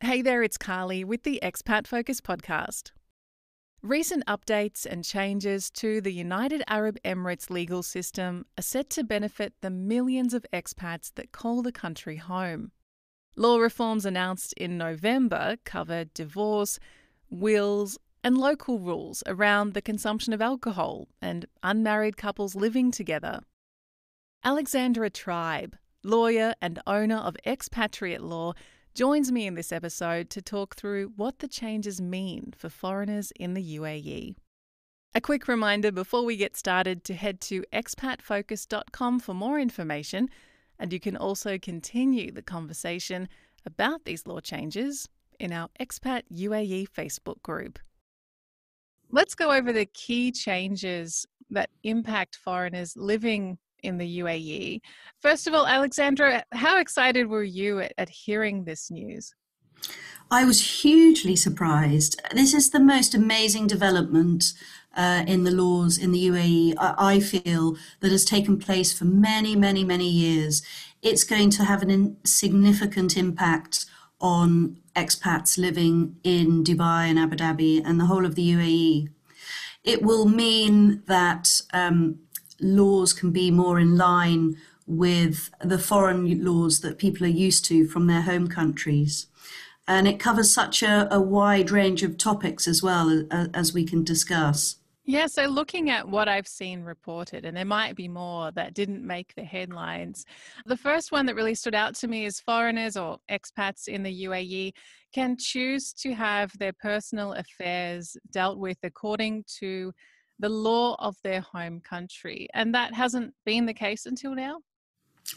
Hey there, it's Carly with the Expat Focus podcast. Recent updates and changes to the United Arab Emirates legal system are set to benefit the millions of expats that call the country home. Law reforms announced in November cover divorce, wills, and local rules around the consumption of alcohol and unmarried couples living together. Alexandra Tribe, lawyer and owner of Expatriate Law, joins me in this episode to talk through what the changes mean for foreigners in the UAE. A quick reminder before we get started to head to expatfocus.com for more information, and you can also continue the conversation about these law changes in our Expat UAE Facebook group. Let's go over the key changes that impact foreigners living in the UAE. First of all, Alexandra, how excited were you at, at hearing this news? I was hugely surprised. This is the most amazing development uh, in the laws in the UAE, I, I feel, that has taken place for many, many, many years. It's going to have a significant impact on expats living in Dubai and Abu Dhabi and the whole of the UAE. It will mean that um, laws can be more in line with the foreign laws that people are used to from their home countries. And it covers such a, a wide range of topics as well as, as we can discuss. Yeah, so looking at what I've seen reported, and there might be more that didn't make the headlines. The first one that really stood out to me is foreigners or expats in the UAE can choose to have their personal affairs dealt with according to the law of their home country. And that hasn't been the case until now?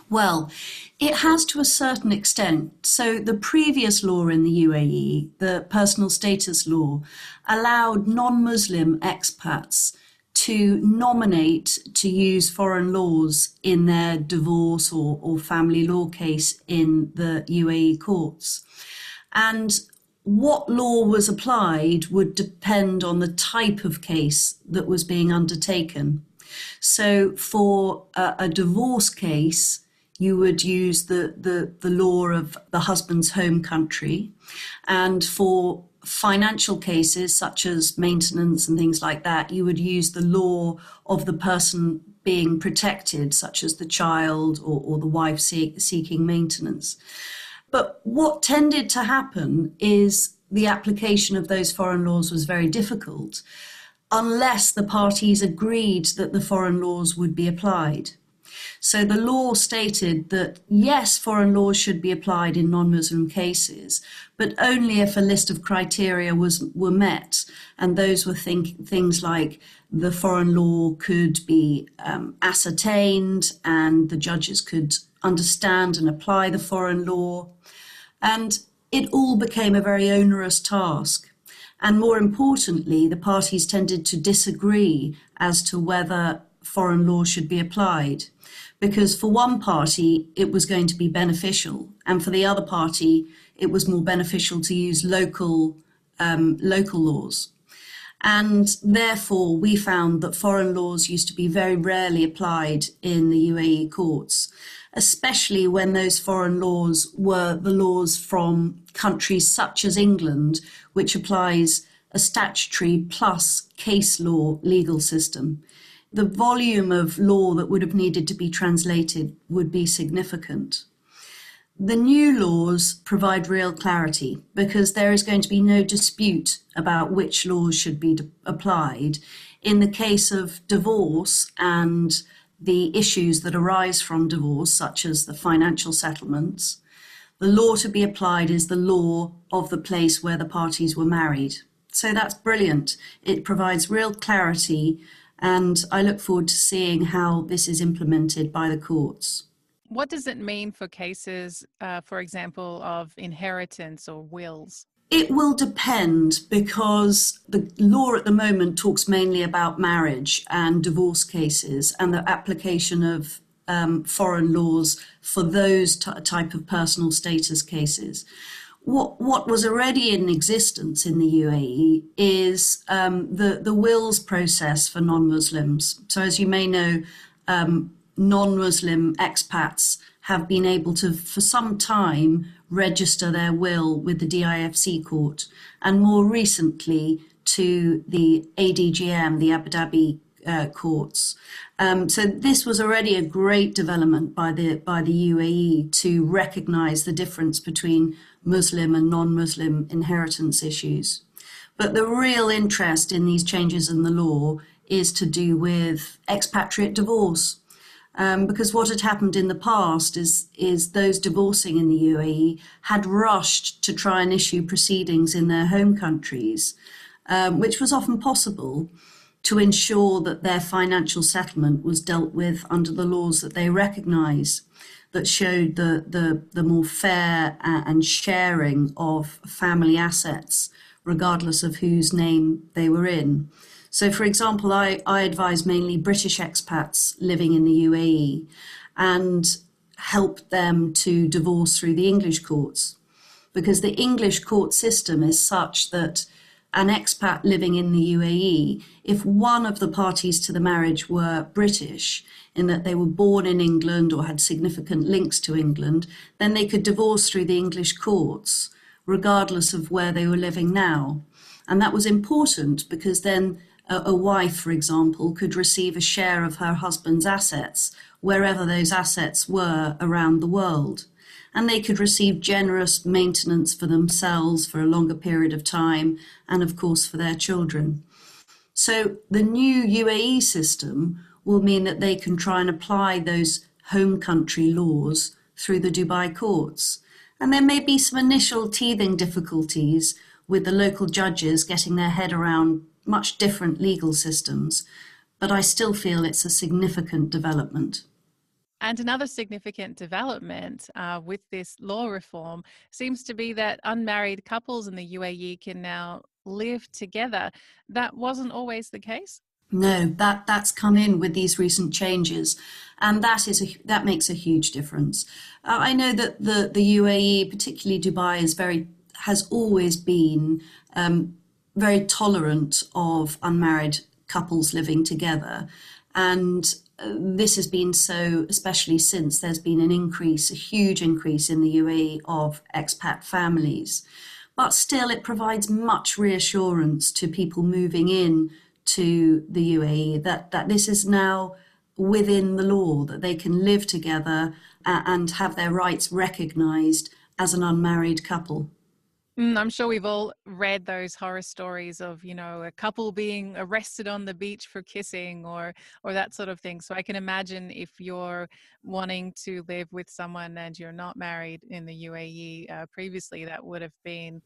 Well, it has to a certain extent. So, the previous law in the UAE, the personal status law, allowed non Muslim expats to nominate to use foreign laws in their divorce or, or family law case in the UAE courts. And what law was applied would depend on the type of case that was being undertaken. So, for a, a divorce case, you would use the, the, the law of the husband's home country. And for financial cases, such as maintenance and things like that, you would use the law of the person being protected, such as the child or, or the wife see, seeking maintenance. But what tended to happen is the application of those foreign laws was very difficult unless the parties agreed that the foreign laws would be applied. So the law stated that yes, foreign law should be applied in non-Muslim cases, but only if a list of criteria was were met, and those were think, things like the foreign law could be um, ascertained, and the judges could understand and apply the foreign law. And it all became a very onerous task. And more importantly, the parties tended to disagree as to whether foreign law should be applied. Because for one party, it was going to be beneficial, and for the other party, it was more beneficial to use local, um, local laws. And therefore, we found that foreign laws used to be very rarely applied in the UAE courts especially when those foreign laws were the laws from countries such as England, which applies a statutory plus case law legal system. The volume of law that would have needed to be translated would be significant. The new laws provide real clarity because there is going to be no dispute about which laws should be applied. In the case of divorce and the issues that arise from divorce, such as the financial settlements. The law to be applied is the law of the place where the parties were married. So that's brilliant. It provides real clarity, and I look forward to seeing how this is implemented by the courts. What does it mean for cases, uh, for example, of inheritance or wills? It will depend because the law at the moment talks mainly about marriage and divorce cases and the application of um, foreign laws for those t- type of personal status cases. What, what was already in existence in the UAE is um, the, the wills process for non Muslims. So, as you may know, um, non Muslim expats have been able to, for some time, register their will with the DIFC court, and more recently to the ADGM, the Abu Dhabi uh, courts. Um, so this was already a great development by the by the UAE to recognise the difference between Muslim and non-Muslim inheritance issues. But the real interest in these changes in the law is to do with expatriate divorce. Um, because what had happened in the past is is those divorcing in the UAE had rushed to try and issue proceedings in their home countries, um, which was often possible to ensure that their financial settlement was dealt with under the laws that they recognise that showed the, the, the more fair uh, and sharing of family assets, regardless of whose name they were in. So, for example, I, I advise mainly British expats living in the UAE and help them to divorce through the English courts because the English court system is such that an expat living in the UAE, if one of the parties to the marriage were British, in that they were born in England or had significant links to England, then they could divorce through the English courts, regardless of where they were living now. And that was important because then a, a wife, for example, could receive a share of her husband's assets wherever those assets were around the world. And they could receive generous maintenance for themselves for a longer period of time and, of course, for their children. So the new UAE system will mean that they can try and apply those home country laws through the Dubai courts. And there may be some initial teething difficulties with the local judges getting their head around much different legal systems, but I still feel it's a significant development. And another significant development uh, with this law reform seems to be that unmarried couples in the UAE can now live together. That wasn't always the case. No, that that's come in with these recent changes, and that is a, that makes a huge difference. Uh, I know that the the UAE, particularly Dubai, is very has always been um, very tolerant of unmarried couples living together. And this has been so, especially since there's been an increase, a huge increase in the UAE of expat families. But still, it provides much reassurance to people moving in to the UAE that, that this is now within the law, that they can live together and have their rights recognized as an unmarried couple. Mm, I'm sure we've all read those horror stories of, you know, a couple being arrested on the beach for kissing or or that sort of thing. So I can imagine if you're wanting to live with someone and you're not married in the UAE uh, previously, that would have been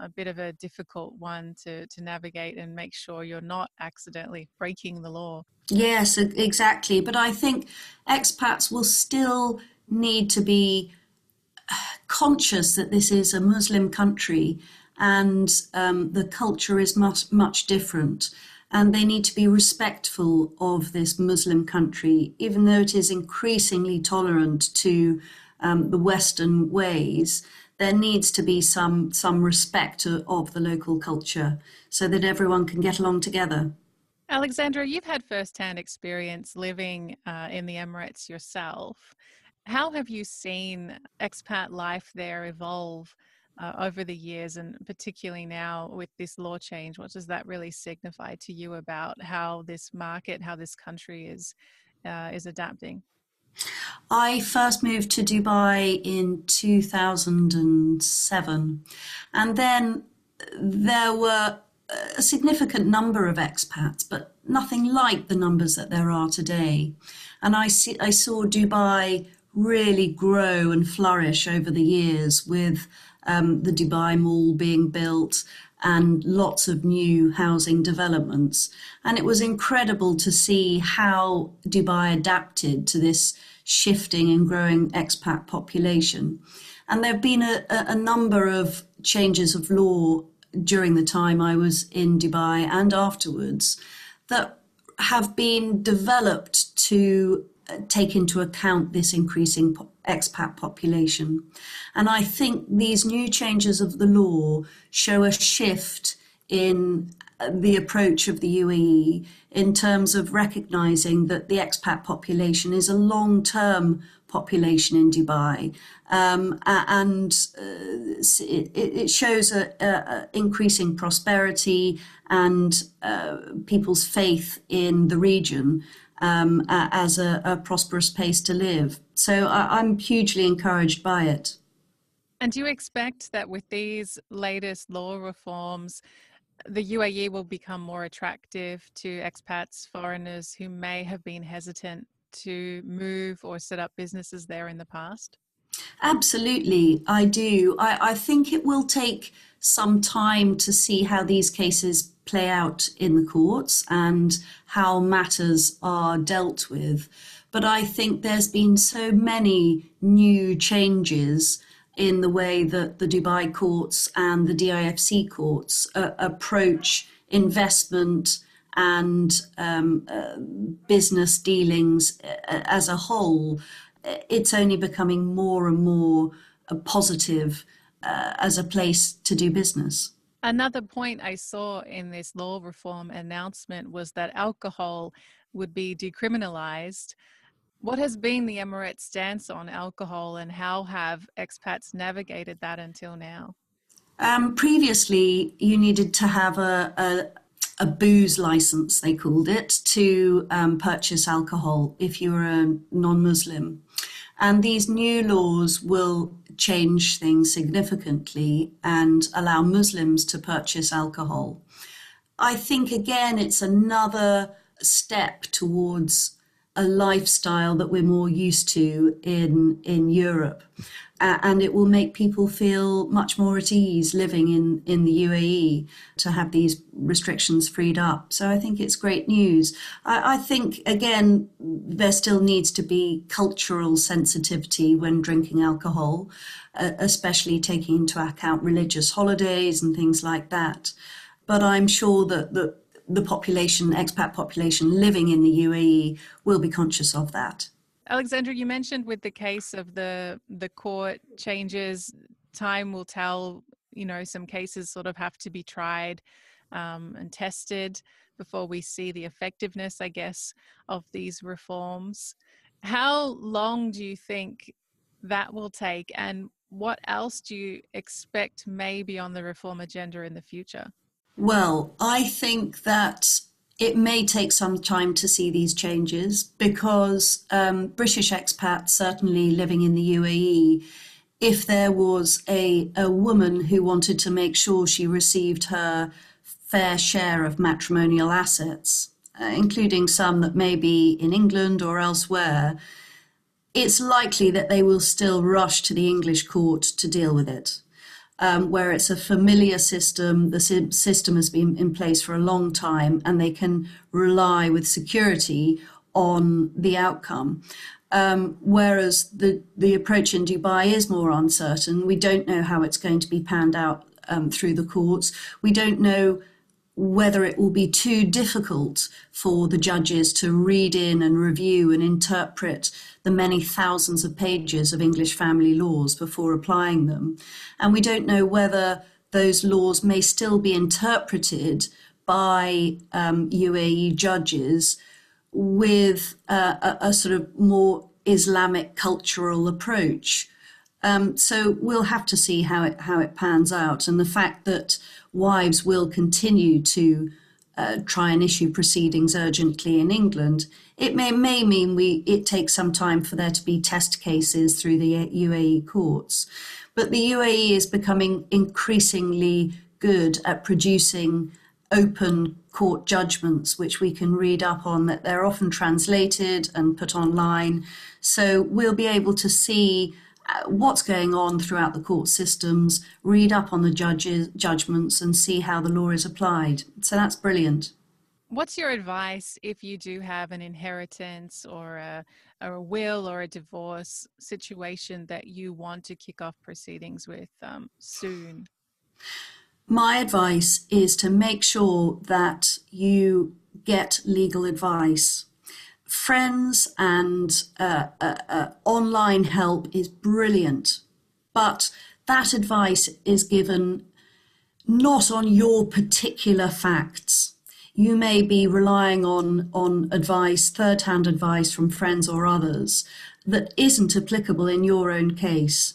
a bit of a difficult one to to navigate and make sure you're not accidentally breaking the law. Yes, exactly. But I think expats will still need to be conscious that this is a Muslim country and um, the culture is much, much different. And they need to be respectful of this Muslim country, even though it is increasingly tolerant to um, the Western ways. There needs to be some some respect of the local culture, so that everyone can get along together. Alexandra, you've had first-hand experience living uh, in the Emirates yourself. How have you seen expat life there evolve uh, over the years, and particularly now with this law change? What does that really signify to you about how this market, how this country is uh, is adapting? I first moved to Dubai in 2007, and then there were a significant number of expats, but nothing like the numbers that there are today. And I see, I saw Dubai really grow and flourish over the years with um, the Dubai Mall being built and lots of new housing developments. And it was incredible to see how Dubai adapted to this shifting and growing expat population. And there have been a, a number of changes of law during the time I was in Dubai and afterwards that have been developed to take into account this increasing expat population. And I think these new changes of the law show a shift in uh, the approach of the UAE in terms of recognizing that the expat population is a long term population in Dubai, um, and uh, it, it, shows a, a, increasing prosperity and uh, people's faith in the region um, as a, a, prosperous place to live. So I, I'm hugely encouraged by it. And do you expect that with these latest law reforms, the UAE will become more attractive to expats, foreigners who may have been hesitant to move or set up businesses there in the past? Absolutely, I do. I, I think it will take some time to see how these cases play out in the courts and how matters are dealt with. But I think there's been so many new changes in the way that the Dubai courts and the DIFC courts uh, approach investment and um, uh, business dealings uh, as a whole. It's only becoming more and more uh, positive uh, as a place to do business. Another point I saw in this law reform announcement was that alcohol would be decriminalized. What has been the Emirates' stance on alcohol and how have expats navigated that until now? Um, previously, you needed to have a, a, a booze license, they called it, to um, purchase alcohol if you were a non Muslim. And these new laws will change things significantly and allow Muslims to purchase alcohol. I think, again, it's another step towards a lifestyle that we're more used to in in Europe, uh, and it will make people feel much more at ease living in in the UAE to have these restrictions freed up. So I think it's great news. I, I think again there still needs to be cultural sensitivity when drinking alcohol, uh, especially taking into account religious holidays and things like that. But I'm sure that that the population, expat population living in the UAE, will be conscious of that. Alexandra, you mentioned with the case of the the court changes, time will tell. You know, some cases sort of have to be tried um, and tested before we see the effectiveness, I guess, of these reforms. How long do you think that will take, and what else do you expect may be on the reform agenda in the future? Well, I think that it may take some time to see these changes because um, British expats, certainly living in the UAE, if there was a, a woman who wanted to make sure she received her fair share of matrimonial assets, uh, including some that may be in England or elsewhere, it's likely that they will still rush to the English court to deal with it um, where it's a familiar system, the system has been in place for a long time, and they can rely with security on the outcome. Um, whereas the, the approach in Dubai is more uncertain. We don't know how it's going to be panned out um, through the courts. We don't know whether it will be too difficult for the judges to read in and review and interpret the many thousands of pages of English family laws before applying them. And we don't know whether those laws may still be interpreted by um, UAE judges with uh, a, a, sort of more Islamic cultural approach. Um, so we'll have to see how it how it pans out, and the fact that wives will continue to uh, try and issue proceedings urgently in England. It may, may mean we it takes some time for there to be test cases through the UAE courts, but the UAE is becoming increasingly good at producing open court judgments, which we can read up on. That they're often translated and put online, so we'll be able to see what's going on throughout the court systems, read up on the judges, judgments, and see how the law is applied. So that's brilliant. What's your advice if you do have an inheritance or a, or a will or a divorce situation that you want to kick off proceedings with um, soon? My advice is to make sure that you get legal advice friends and uh, uh, uh, online help is brilliant, but that advice is given not on your particular facts. you may be relying on, on advice, third hand advice from friends or others that isn't applicable in your own case.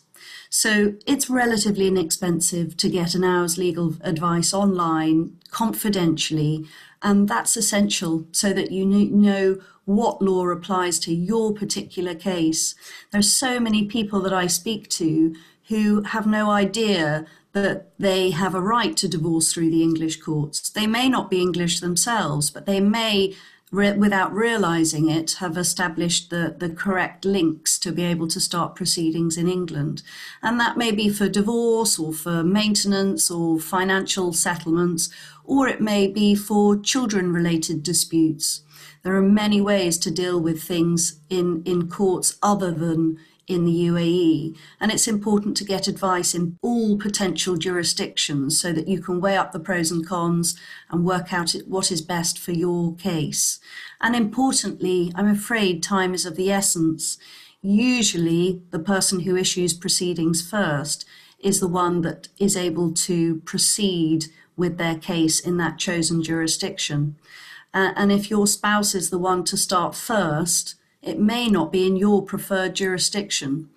So it's relatively inexpensive to get an hour's legal advice online confidentially, and that's essential so that you know what law applies to your particular case. There's so many people that I speak to who have no idea that they have a right to divorce through the English courts. They may not be English themselves, but they may, re- without realizing it, have established the, the correct links to be able to start proceedings in England. And that may be for divorce or for maintenance or financial settlements, or it may be for children related disputes. There are many ways to deal with things in, in courts other than in the UAE. And it's important to get advice in all potential jurisdictions so that you can weigh up the pros and cons and work out what is best for your case. And importantly, I'm afraid time is of the essence. Usually, the person who issues proceedings first is the one that is able to proceed with their case in that chosen jurisdiction. Uh, and if your spouse is the one to start first, it may not be in your preferred jurisdiction.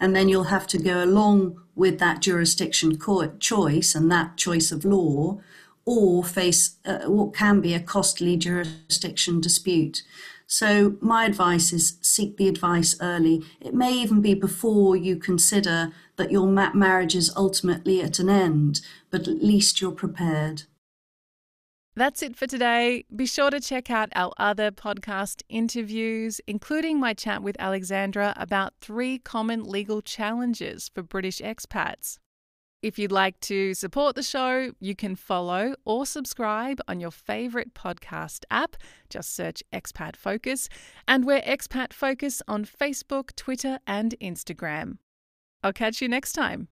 And then you'll have to go along with that jurisdiction choice and that choice of law, or face uh, what can be a costly jurisdiction dispute. So, my advice is seek the advice early. It may even be before you consider that your marriage is ultimately at an end, but at least you're prepared. That's it for today. Be sure to check out our other podcast interviews, including my chat with Alexandra about three common legal challenges for British expats. If you'd like to support the show, you can follow or subscribe on your favourite podcast app. Just search Expat Focus, and we're Expat Focus on Facebook, Twitter, and Instagram. I'll catch you next time.